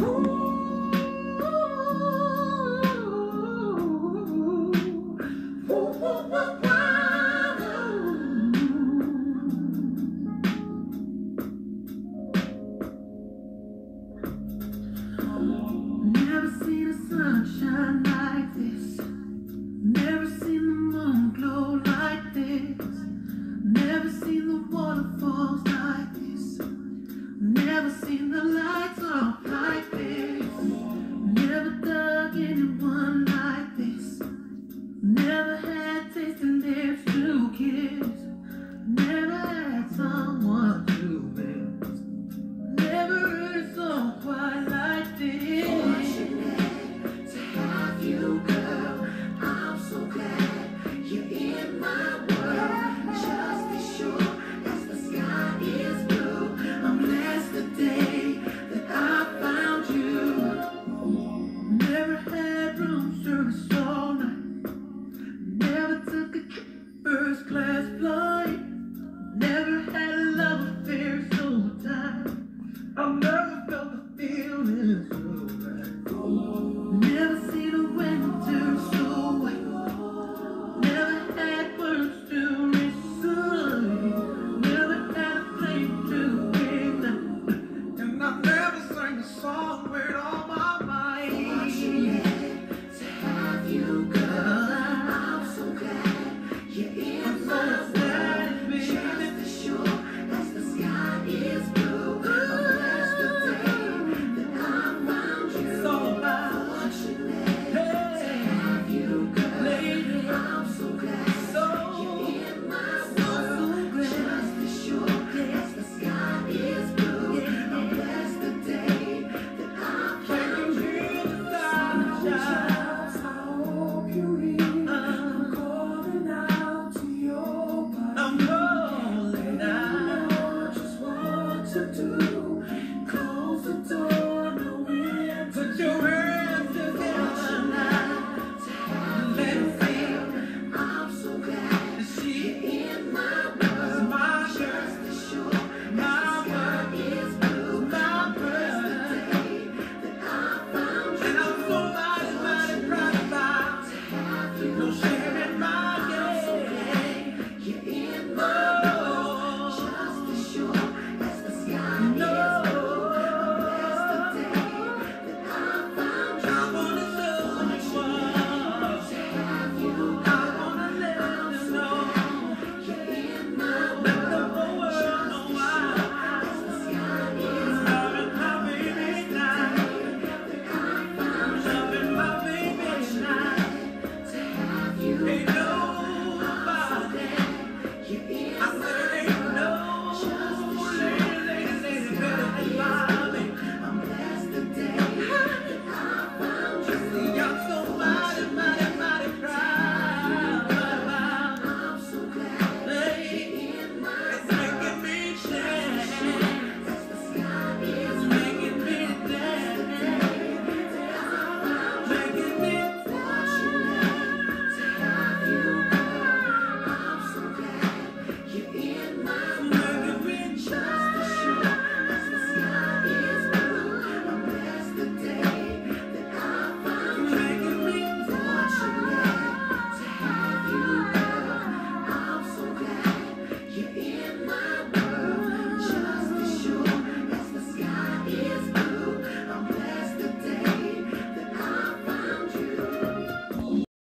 Never seen the sunshine like first